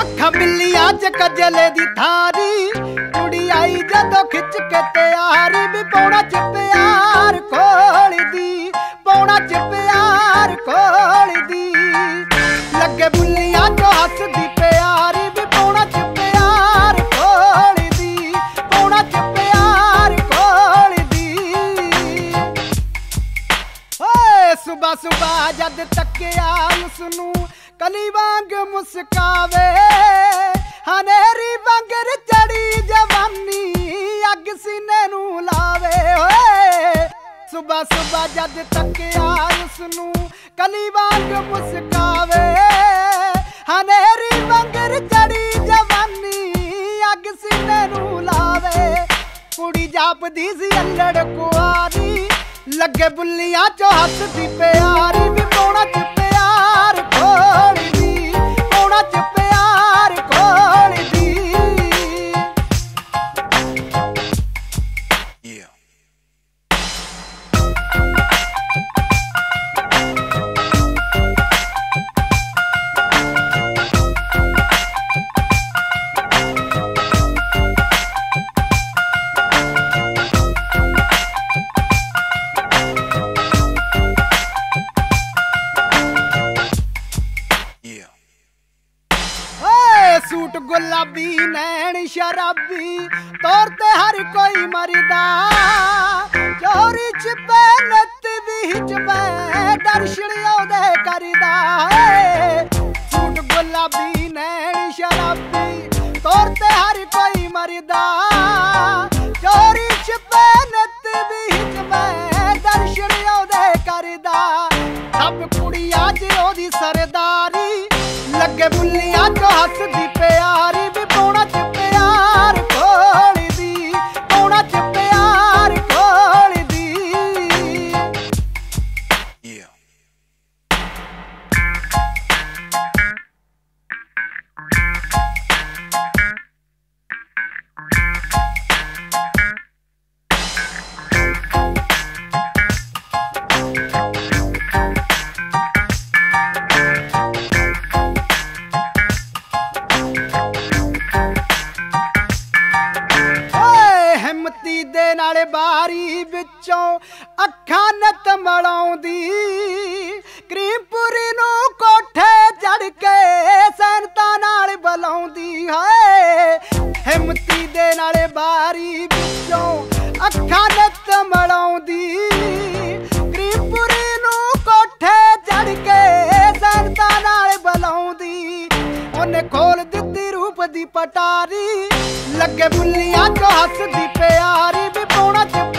ਅੱਖਾਂ ਅੱਜ ਚ ਕਜਲੇ ਦੀ ਥਾਰੀ, ਕੁੜੀ ਆਈ ਜਦੋਂ ਖਿੱਚ ਕੇ ਤਿਆਰੀ, ਵੀ ਪੌਣਾ ਚ ਪਿਆਰ ਖੋਲਦੀ ਪੌਣਾ ਚ ਪਿਆਰ ਖੋਲਦੀ ਲੱਗੇ ਬੁੱਲੀਆਂ ਚੋਂ ਹੱਸਦੀ ਪਿਆਰੀ, ਵੀ ਪੌਣਾ ਚ ਪਿਆਰ ਖੋਲਦੀ ਪੌਣਾ ਚ ਪਿਆਰ ਖੋਲਦੀ ਓਏ, ਸੁਬਾ ਸੁਬਾ ਜਦ ਤੱਕਿਆ ਉਸ ਨੂੰ ਕਲੀ ਵਾਂਗ ਮੁਸਕਾਵੇ। ਹਨੇਰੀ ਵਾਂਗਰ ਚੜੀ ਜਵਾਨੀ, ਅੱਗ ਸੀਨੇ ਨੂੰ ਲਾਵੇ ਓਏ ਸੁਬਾ ਸੁਬਾ ਜਦ ਤੱਕਿਆ ਉਸ ਨੂੰ ਕਲੀ ਵਾਂਗ ਮੁਸਕਾਵੇ। ਹਨੇਰੀ ਵਾਂਗਰ ਚੜੀ ਜਵਾਨੀ, ਅੱਗ ਸੀਨੇ ਨੂੰ ਲਾਵੇ। ਕੁੜੀ ਜਾਪਦੀ ਸੀ ਅੱਲੜ ਕੁਆਰੀ, ਲੱਗੇ ਬੁੱਲੀਆਂ ਚੋਂ ਹੱਸਦੀ ਪਿਆਰੀ ਝੂਟ ਗੁਲਾਬੀ, ਨੈਣ ਸ਼ਰਾਬੀ, ਤੌਰ ਤੇ ਹਰ ਕੋਈ ਮਰਦਾ। ਚੋਰੀ ਛਪੇ ਨਤ ਵੀ ਚਪੇ ਦਰਸ਼ਨ ਉਹਦੇ ਕਰਦਾ। ਏ ਗੁਲਾਬੀ, ਨੈਣ ਸ਼ਰਾਬੀ, ਤੌਰ ਤੇ ਹਰ ਕੋਈ ਮਰਦਾ। ਚੋਰੀ ਛਪੇ ਨਤ ਵੀ ਚਪੇ ਦਰਸ਼ਨ ਉਹਦੇ ਕਰਦਾ। ਸਭ ਕੁੜੀਆਂ 'ਚ ਉਹਦੀ ਸਰਦਾਰੀ, ਲੱਗੇ ਬੁੱਲੀਆਂ ਚੋਂ ਹੱਸਦੀ ਓਏ ਦੇ ਨਾਲ ਬਾਰੀ ਵਿੱਚੋਂ ਅੱਖਾਂ ਨਤ ਮਲਾਉਂਦੀ। ਕਰੀਮਪੁਰੀ ਨੂੰ ਕੋਠੇ ਚੜ ਕੇ ਸੈਨਤਾ ਨਾਲ ਬੁਲਾਉਂਦੀ। ਹੈ ਹਿੰਮਤੀ ਦੇ ਨਾਲ ਬਾਰੀ ਵਿੱਚੋਂ ਅੱਖਾਂ ਨਤ ਮਲਾਉਂਦੀ। ਪਟਾਰੀ ਲੱਗੇ ਬੁੱਲੀਆਂ ਚੋਂ ਹੱਸਦੀ ਪਿਆਰੀ ਵੀ ਪੌਣਾ ਚ